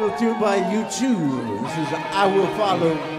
little tune by U2. This is I Will Follow